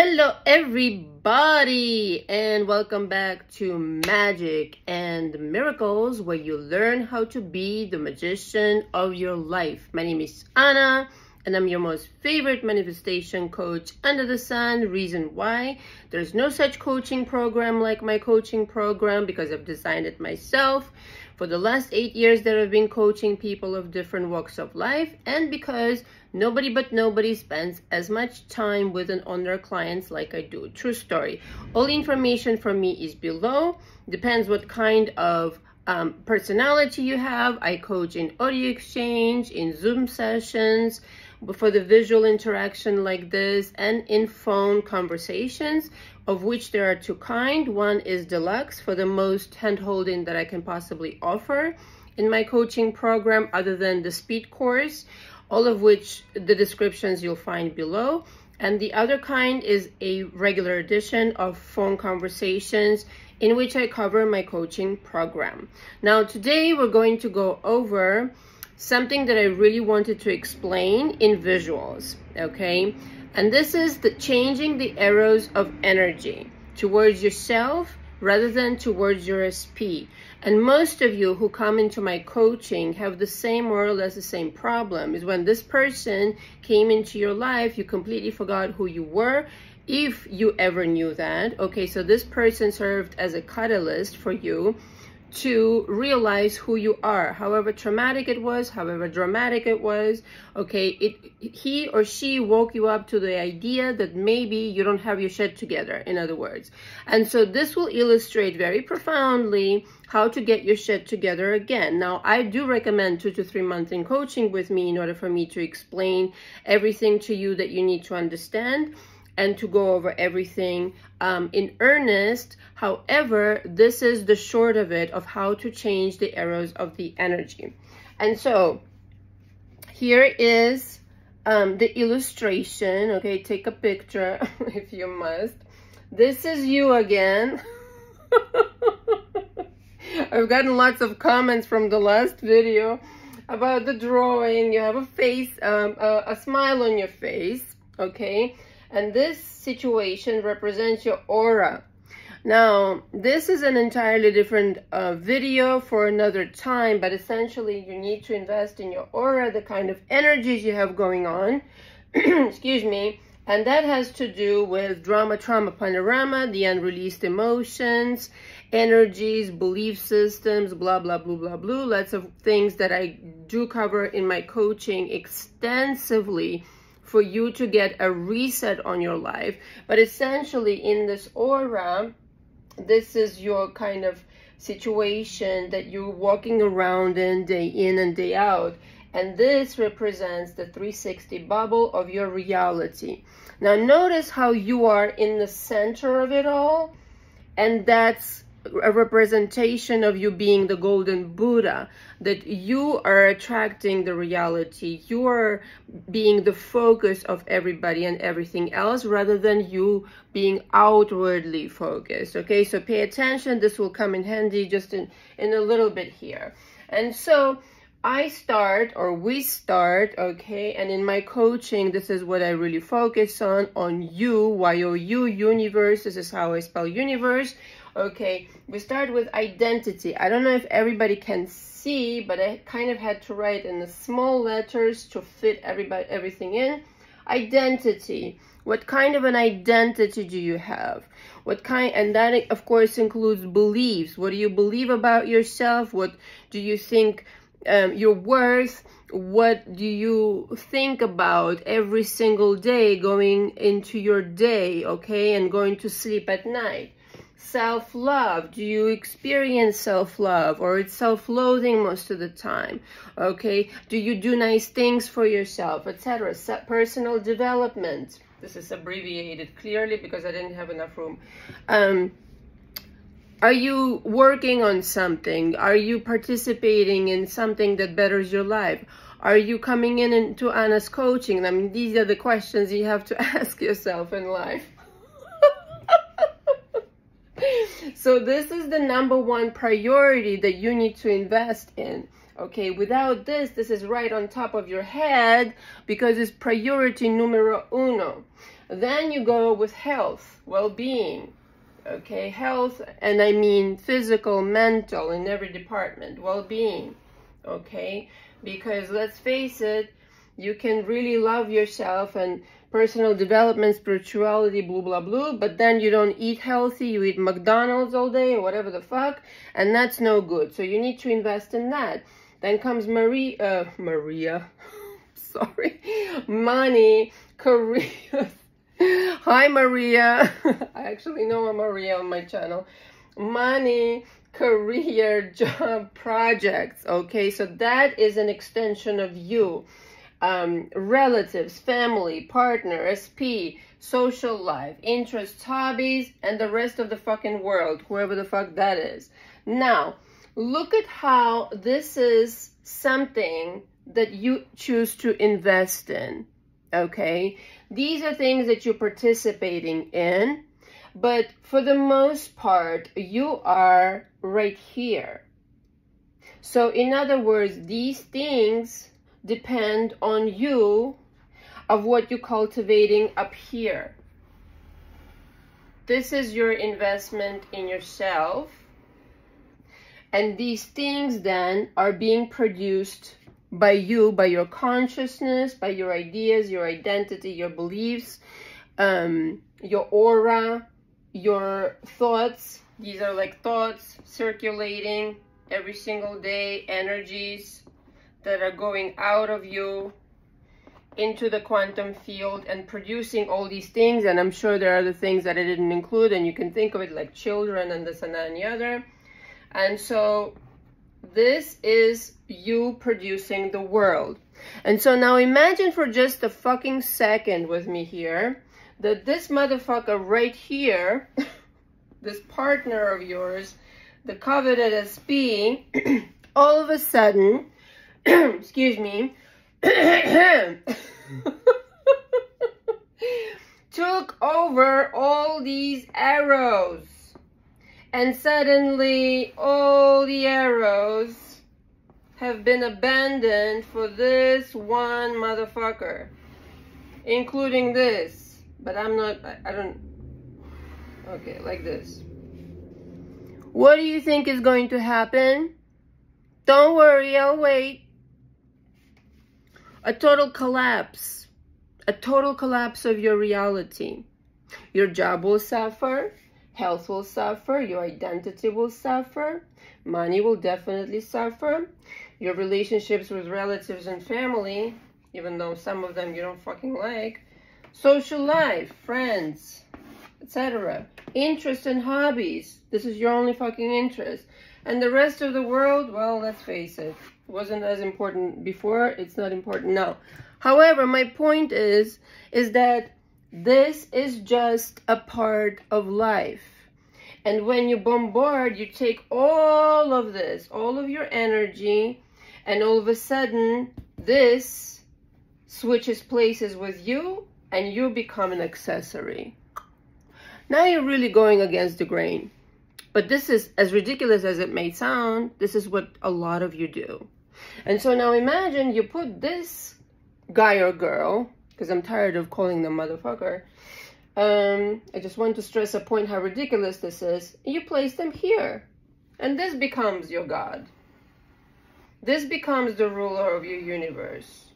Hello, everybody, and welcome back to Magic and Miracles, where you learn how to be the magician of your life. My name is Anna, and I'm your most favorite manifestation coach under the sun. Reason why there's no such coaching program like my coaching program because I've designed it myself for the last eight years that I've been coaching people of different walks of life and because nobody but nobody spends as much time with and on their clients like I do. True story. All information from me is below. Depends what kind of um, personality you have. I coach in audio exchange, in Zoom sessions, for the visual interaction like this, and in phone conversations of which there are two kind. One is deluxe for the most hand-holding that I can possibly offer in my coaching program other than the speed course, all of which the descriptions you'll find below. And the other kind is a regular edition of phone conversations in which I cover my coaching program. Now today we're going to go over something that I really wanted to explain in visuals, okay? And this is the changing the arrows of energy towards yourself rather than towards your SP. And most of you who come into my coaching have the same more or less the same problem is when this person came into your life, you completely forgot who you were if you ever knew that. Okay, so this person served as a catalyst for you to realize who you are however traumatic it was however dramatic it was okay it he or she woke you up to the idea that maybe you don't have your shit together in other words. And so this will illustrate very profoundly how to get your shit together again. Now i do recommend two to three months in coaching with me in order for me to explain everything to you that you need to understand and to go over everything um, in earnest. However, this is the short of it of how to change the arrows of the energy. And so here is um, the illustration. Okay, take a picture if you must. This is you again. I've gotten lots of comments from the last video about the drawing. You have a face, um, a, a smile on your face, okay? And this situation represents your aura. Now, this is an entirely different uh, video for another time, but essentially you need to invest in your aura, the kind of energies you have going on, excuse me, and that has to do with drama, trauma, panorama, the unreleased emotions, energies, belief systems, blah, blah, blah, blah, blah. Lots of things that I do cover in my coaching extensively for you to get a reset on your life. But essentially in this aura, this is your kind of situation that you're walking around in day in and day out. And this represents the 360 bubble of your reality. Now notice how you are in the center of it all. And that's a representation of you being the golden Buddha, that you are attracting the reality. You are being the focus of everybody and everything else rather than you being outwardly focused. Okay, so pay attention. This will come in handy just in, in a little bit here. And so I start or we start, okay, and in my coaching, this is what I really focus on, on you, Y-O-U, universe. This is how I spell universe Okay, we start with identity. I don't know if everybody can see, but I kind of had to write in the small letters to fit everybody everything in. Identity. What kind of an identity do you have? What kind, and that of course includes beliefs. What do you believe about yourself? What do you think um, your worth? What do you think about every single day going into your day, okay, and going to sleep at night? self-love do you experience self-love or it's self-loathing most of the time okay do you do nice things for yourself etc personal development this is abbreviated clearly because i didn't have enough room um, are you working on something are you participating in something that betters your life are you coming in into Anna's coaching? I mean, these are the questions you have to ask yourself in life. so this is the number one priority that you need to invest in. Okay, without this, this is right on top of your head because it's priority numero uno. Then you go with health, well-being, okay? Health, and I mean physical, mental, in every department, well-being, okay? Because let's face it, you can really love yourself and personal development, spirituality, blah, blah, blah, but then you don't eat healthy, you eat McDonald's all day or whatever the fuck, and that's no good. So you need to invest in that. Then comes Marie, uh, Maria, sorry, money, career. Hi, Maria. I actually know a Maria on my channel. Money, career, job, projects. Okay, so that is an extension of you um, relatives, family, partner, SP, social life, interests, hobbies, and the rest of the fucking world, whoever the fuck that is. Now, look at how this is something that you choose to invest in, okay? These are things that you're participating in, but for the most part, you are right here. So in other words, these things depend on you of what you're cultivating up here. This is your investment in yourself. And these things then are being produced by you, by your consciousness, by your ideas, your identity, your beliefs, um, your aura, your thoughts. These are like thoughts circulating every single day, energies, that are going out of you into the quantum field and producing all these things. And I'm sure there are the things that I didn't include, and you can think of it like children and this and that and the other. And so this is you producing the world. And so now imagine for just a fucking second with me here that this motherfucker right here, this partner of yours, the coveted SP, all of a sudden excuse me, took over all these arrows. And suddenly all the arrows have been abandoned for this one motherfucker. Including this. But I'm not, I, I don't, okay, like this. What do you think is going to happen? Don't worry, I'll wait a total collapse, a total collapse of your reality. Your job will suffer, health will suffer, your identity will suffer, money will definitely suffer, your relationships with relatives and family, even though some of them you don't fucking like, social life, friends, etc. Interest and hobbies. This is your only fucking interest. And the rest of the world, well, let's face it, wasn't as important before. It's not important now. However, my point is, is that this is just a part of life. And when you bombard, you take all of this, all of your energy, and all of a sudden, this switches places with you, and you become an accessory. Now you're really going against the grain. But this is, as ridiculous as it may sound, this is what a lot of you do. And so now imagine you put this guy or girl, because I'm tired of calling them motherfucker. Um, I just want to stress a point how ridiculous this is. You place them here. And this becomes your God. This becomes the ruler of your universe.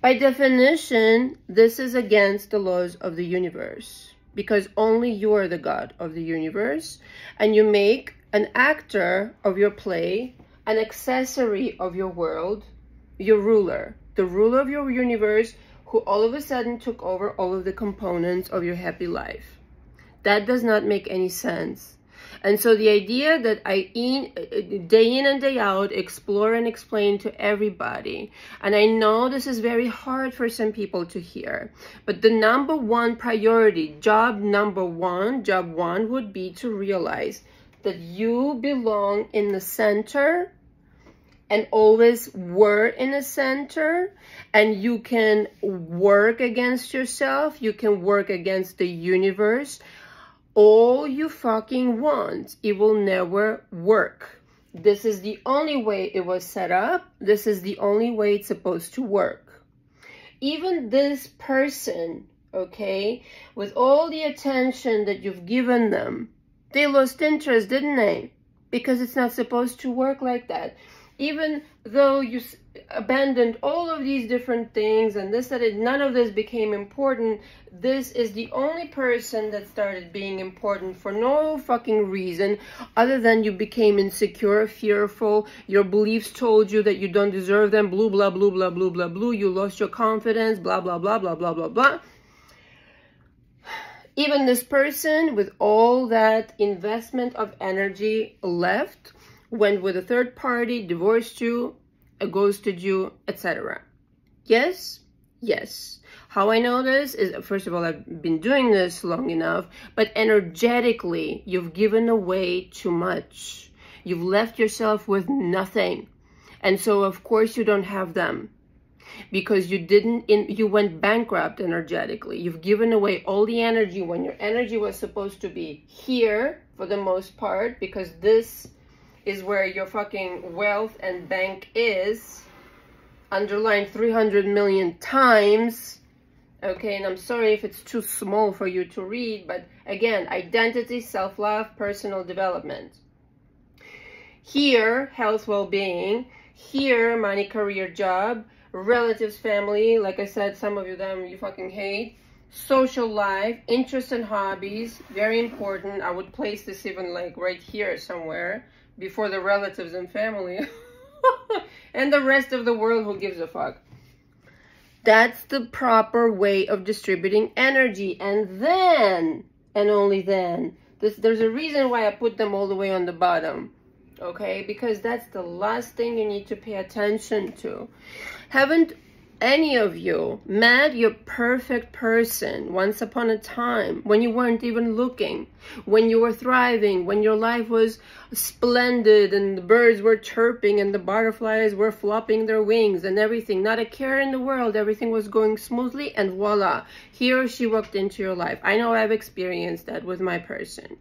By definition, this is against the laws of the universe because only you are the God of the universe and you make an actor of your play an accessory of your world, your ruler, the ruler of your universe who all of a sudden took over all of the components of your happy life. That does not make any sense. And so the idea that I in, day in and day out explore and explain to everybody, and I know this is very hard for some people to hear, but the number one priority, job number one, job one would be to realize that you belong in the center and always were in the center and you can work against yourself. You can work against the universe. All you fucking want, it will never work. This is the only way it was set up. This is the only way it's supposed to work. even this person, okay, with all the attention that you've given them, they lost interest, didn't they? Because it's not supposed to work like that. Even though you abandoned all of these different things and this that it none of this became important this is the only person that started being important for no fucking reason other than you became insecure fearful your beliefs told you that you don't deserve them blah blah blah blah blah blah blah you lost your confidence blah blah blah blah blah blah blah even this person with all that investment of energy left went with a third party divorced you ghosted you, etc. Yes, yes. How I know this is, first of all, I've been doing this long enough, but energetically, you've given away too much. You've left yourself with nothing. And so, of course, you don't have them because you didn't, in, you went bankrupt energetically. You've given away all the energy when your energy was supposed to be here for the most part because this is where your fucking wealth and bank is. Underlined 300 million times. Okay, and I'm sorry if it's too small for you to read, but again, identity, self-love, personal development. Here, health, well-being. Here, money, career, job. Relatives, family. Like I said, some of you them you fucking hate. Social life, interests and hobbies. Very important. I would place this even like right here somewhere before the relatives and family and the rest of the world who gives a fuck. That's the proper way of distributing energy. And then, and only then, this, there's a reason why I put them all the way on the bottom. Okay, because that's the last thing you need to pay attention to. Haven't any of you met your perfect person once upon a time when you weren't even looking, when you were thriving, when your life was splendid and the birds were chirping and the butterflies were flopping their wings and everything, not a care in the world, everything was going smoothly and voila, he or she walked into your life. I know I've experienced that with my person.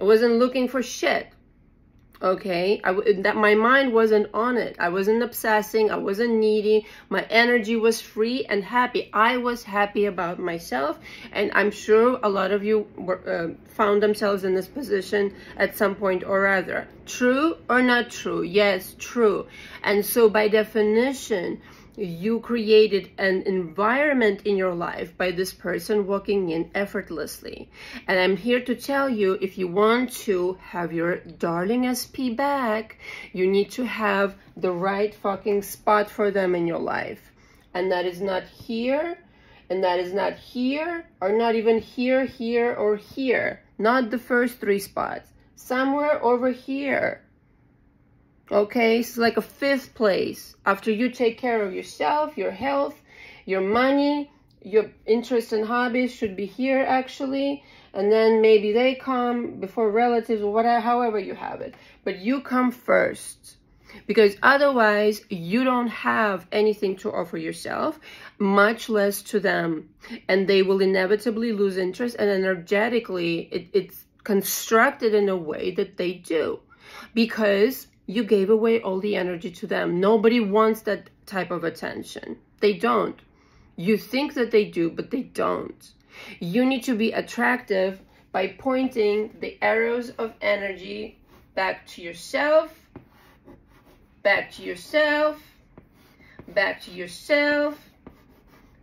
I wasn't looking for shit okay I, that my mind wasn't on it. I wasn't obsessing i wasn't needy. My energy was free and happy. I was happy about myself and i'm sure a lot of you were, uh, found themselves in this position at some point or other. True or not true? Yes true. And so by definition you created an environment in your life by this person walking in effortlessly. And I'm here to tell you, if you want to have your darling SP back, you need to have the right fucking spot for them in your life. And that is not here, and that is not here, or not even here, here, or here. Not the first three spots. Somewhere over here Okay, it's like a fifth place. After you take care of yourself, your health, your money, your interests and hobbies should be here actually. And then maybe they come before relatives or whatever, however you have it. But you come first. Because otherwise, you don't have anything to offer yourself, much less to them. And they will inevitably lose interest. And energetically, it, it's constructed in a way that they do. Because you gave away all the energy to them. Nobody wants that type of attention. They don't. You think that they do, but they don't. You need to be attractive by pointing the arrows of energy back to yourself, back to yourself, back to yourself,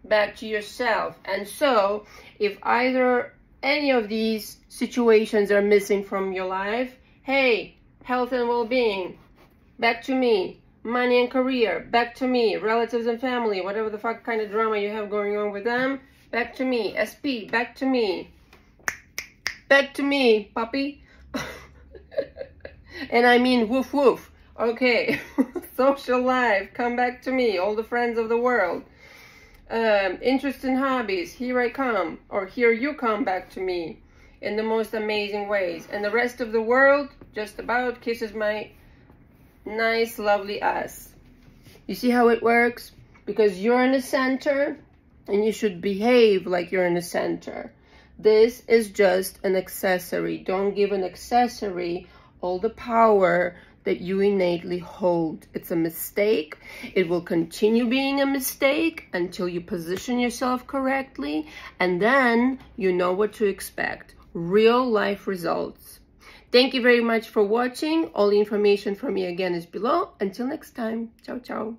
back to yourself. And so, if either any of these situations are missing from your life, hey, health and well-being, back to me. Money and career, back to me. Relatives and family, whatever the fuck kind of drama you have going on with them, back to me. SP, back to me. Back to me, puppy. and I mean woof woof. Okay, social life, come back to me. All the friends of the world. Um, interest in hobbies, here I come. Or here you come back to me in the most amazing ways. And the rest of the world just about kisses my nice, lovely ass. You see how it works? Because you're in the center and you should behave like you're in the center. This is just an accessory. Don't give an accessory all the power that you innately hold. It's a mistake. It will continue being a mistake until you position yourself correctly, and then you know what to expect. Real life results. Thank you very much for watching. All the information from me again is below. Until next time. Ciao, ciao.